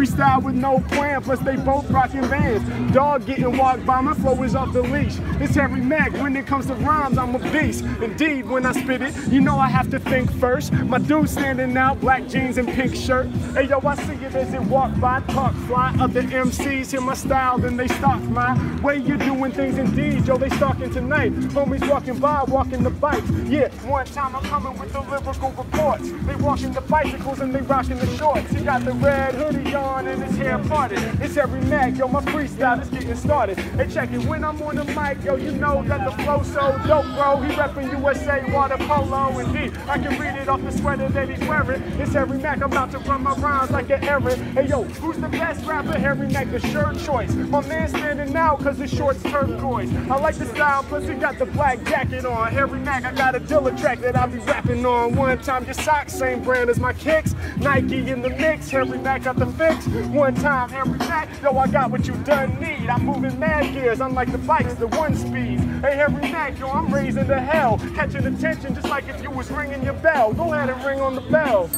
freestyle with no plan, plus they both rocking bands. Dog getting walked by, my flow is off the leash. It's Harry Mack, when it comes to rhymes, I'm a beast. Indeed, when I spit it, you know I have to think first. My dude standing out, black jeans and pink shirt. Hey yo, I see it as it walk by, talk fly. Other MCs hear my style, then they stalk my way you doing things. Indeed, yo, they stalking tonight. Homies walking by, walking the bikes. Yeah, one time I'm coming with the lyrical reports. They walking the bicycles and they rocking the shorts. He got the red hoodie on and his hair parted. It's Harry Mack, yo, my freestyle is getting started. Hey, check it, when I'm on the mic, yo, you know that the flow so dope, bro. He reppin' USA water polo. Indeed, I can read it off the sweater that he's wearing. It's Harry Mack, I'm about to run my rhymes like an errand. Hey yo, who's the best rapper? Harry Mack, the shirt choice. My man standing out cause his shorts turquoise. I like the style, plus he got the black jacket on. Harry Mack, I got a Dilla track that I'll be rapping on. One time your socks, same brand as my kicks. Nike in the mix, Harry Mack got the fix. One time, Harry Mack, yo, I got what you done need. I'm moving mad gears, unlike the bikes, the one speed. Hey, Harry Mack, yo, I'm raising the hell. Catching attention just like if you was ringing your bell. Go ahead and ring on the bell.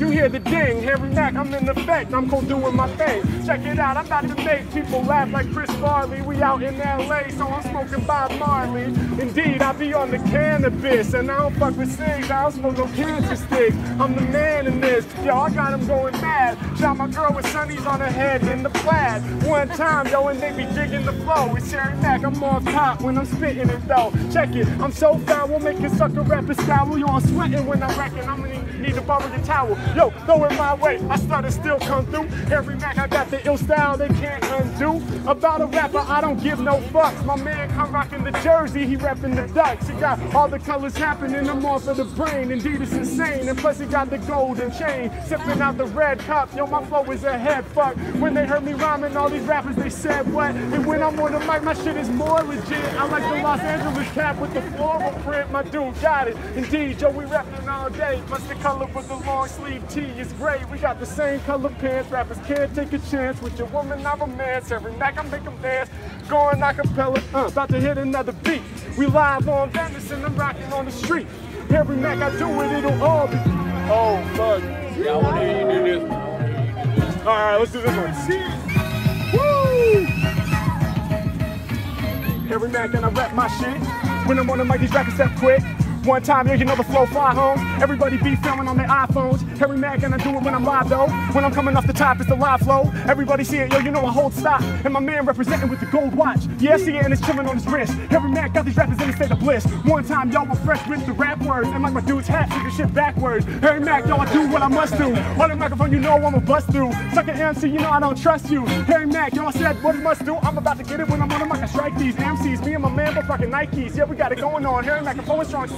You hear the ding, Harry Mack, I'm in effect, I'm gon' doing my thing. Check it out, I'm about to make people laugh like Chris Farley. We out in LA, so I'm smoking Bob Marley. Indeed, I be on the cannabis, and I don't fuck with cigs, I don't smoke no cancer sticks. I'm the man in this, yo, I got him going mad. Shot my girl with sunnies on her head in the plaid. One time, yo, and they be digging the flow. It's Harry Mack, I'm on top when I'm spitting it though. Check it, I'm so foul, we'll make a sucker rapper scowl. Yo, I'm sweating when I reckon I'm gonna need borrow your towel. Yo, throw it my way. I started still come through. Harry Mack, I got the ill style they can't undo. About a rapper, I don't give no fucks. My man come rocking the jersey, he repping the ducks. He got all the colors happening, I'm off of the brain. Indeed, it's insane. And plus, he got the golden chain. Sipping out the red cup. Yo, my flow is a head fuck. When they heard me rhyming, all these rappers, they said what? And when I'm on the mic, my shit is more legit. I like the Los Angeles cap with the floral print. My dude got it. Indeed, yo, we rapping all day. Plus, the color with the long sleeve tee is great. We got the same color pants. Rappers can't take a chance with your woman. I'm a man. Harry Mack, I make them dance. Going acapella, uh, about to hit another beat. We live on Venice and I'm rocking on the street. Harry Mack I do it, it'll all be. Oh, fuck. Yeah, I want to hear you do this. All right, let's do this one. Woo! Harry Mack and I rap my shit. When I'm on the mic, these rappers step quick. One time, yeah, you know the flow fly home. Everybody be filming on their iPhones. Harry Mack, and I do it when I'm live though. When I'm coming off the top, it's the live flow. Everybody see it, yo, you know I hold stock. And my man representing with the gold watch. Yeah, see it, and it's chilling on his wrist. Harry Mack got these rappers in a state of bliss. One time, y'all were fresh with the rap words. And like my dude's hat, figure shit backwards. Harry Mack, yo, I do what I must do. On the microphone, you know I'm a bust through. Sucker MC, you know I don't trust you. Harry Mack, yo, I said what he must do. I'm about to get it when I'm on the mic. I strike these MCs. Me and my man both rocking Nikes. Yeah, we got it going on. Harry Mack, a strong,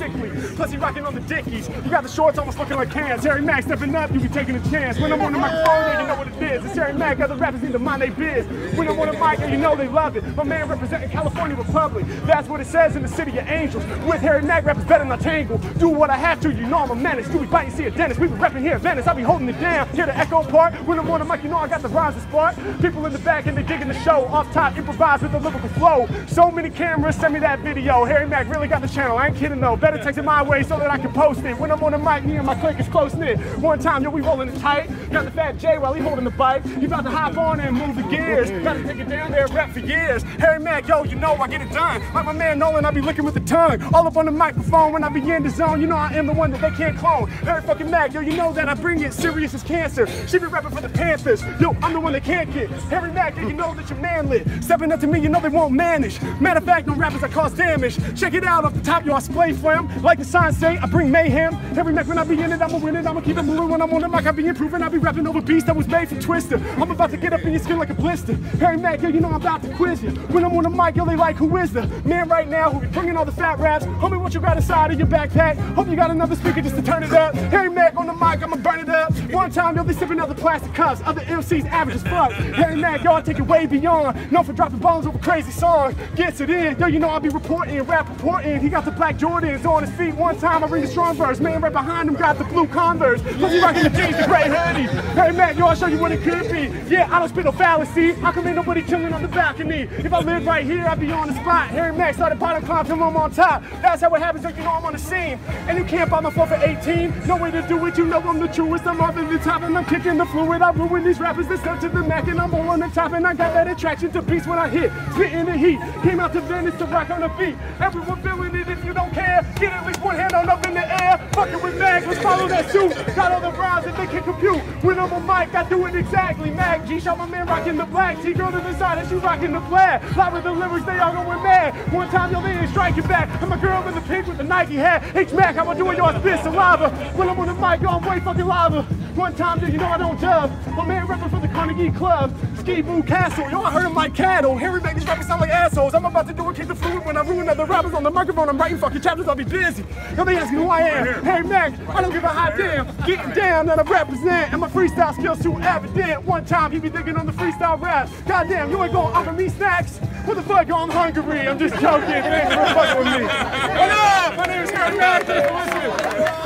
Plus, he rocking on the dickies. You got the shorts almost looking like cans. Harry Mack stepping up, you be taking a chance. When I'm on the microphone, you know what it is. It's Harry Mack, other rappers need to mind their biz. When I'm on the mic, you know they love it. My man representing California Republic. That's what it says in the city of angels. With Harry Mack, rappers better not tangle. Do what I have to, you know I'm a menace. We bite and see a dentist? We be repping here in Venice. I be holding it down. Hear the Echo Park. When I'm on the mic, you know I got the rhymes to spark. People in the back and they digging the show. Off top, improvise with the lyrical flow. So many cameras, send me that video. Harry Mack really got the channel. I ain't kidding though. Better text it my way so that I can post it. When I'm on the mic, me and my clique is close knit. One time, yo, we rolling it tight. Got the fat J while he holding the bike. He about to hop on and move the gears. Gotta take it down there, rap for years. Harry Mack, yo, you know I get it done. Like my man Nolan, I be licking with the tongue. All up on the microphone when I be in the zone. You know I am the one that they can't clone. Harry fucking Mack, yo, you know that I bring it serious as cancer. She be rapping for the Panthers. Yo, I'm the one that can't get. Harry Mack, yo, you know that you're manly. Stepping up to me, you know they won't manage. Matter of fact, no rappers that cause damage. Check it out off the top, yo, I splay flam. Like the sign say, I bring mayhem. Harry Mack, when I be in it, I'ma win it. I'ma keep it moving when I'm on the mic. I be improving. I be rapping over beats that was made for Twister. I'm about to get up in your skin like a blister. Harry Mack, yo, you know I'm about to quiz you. When I'm on the mic, yo, they like, who is the man right now who be bringing all the fat raps? Homie, what you got inside of your backpack? Hope you got another speaker just to turn it up. Harry Mack on the mic, I'ma burn it up. One time, yo, they sipping out the plastic cups. Other MCs average as fuck. Harry Mack, yo, I take it way beyond. Known for dropping bombs over crazy songs. Gets it in, yo, you know I be reporting, rap reporting. He got the black Jordans on his feet. One time, I read the strong verse. Man right behind him got the blue Converse. Plus he rocking the jeans, the gray hoodie. Hey Matt, yo, I'll show you what it could be. Yeah, I don't spit no fallacy. How come ain't nobody chilling on the balcony? If I lived right here, I'd be on the spot. Harry Mack started bottom climb till I'm on top. That's how it happens, like you know I'm on the scene. And you can't buy my floor for 18. No way to do it, you know I'm the truest. I'm off at the top and I'm kicking the fluid. I ruin these rappers that step to the Mac and I'm all on the top. And I got that attraction to beats when I hit. Spitting the heat. Came out to Venice to rock on the beat. Everyone feeling it if you don't care. Get one hand on up in the air. Fucking with Mack, let's follow that suit. Got all the rhymes that they can compute. When I'm on mic, I do it exactly. Mag G shot my man rocking the black. T girl to the side and she rocking the plaid. Live with the lyrics, they all going mad. One time, yo, they ain't striking back. I'm a girl in the pink with the Nike hat. H Mac, how I doing? I spit saliva. When I'm on the mic, I'm way fucking lava. One time, dude, you know I don't dub. My man rapping for the Carnegie Club. Ski Boo Castle. Yo, I heard him like cattle. Harry make these rappers sound like assholes. I'm about to do a kick the fluid when I ruin other rappers on the microphone. I'm writing fucking chapters, I'll be busy. Yo, they me who I am. Harry Mack, I don't give a hot damn. Getting down that I represent. And my freestyle skills too evident. One time, he be thinking on the freestyle rap. Goddamn, you ain't gonna offer me snacks? What the fuck? I'm hungry. I'm just joking. Thanks for fucking with me. What up? My name is Harry Mack. Thanks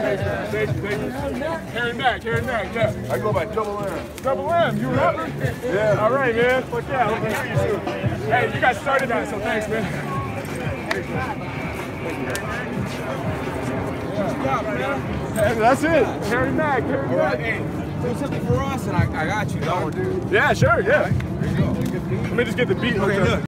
Harry Mack, Harry Mack, yeah. I go by Double M. Double M, you rapper? Yeah. All right, man. Fuck yeah, hope to hear you soon. Hey, you guys started that, so thanks, man. Hey, that's it. Harry Mack, Harry All right, Mack. hey, do something for us, and I, I got you, dog. Yeah, sure, yeah. There you go. Let me just get the beat hooked Okay, up. look.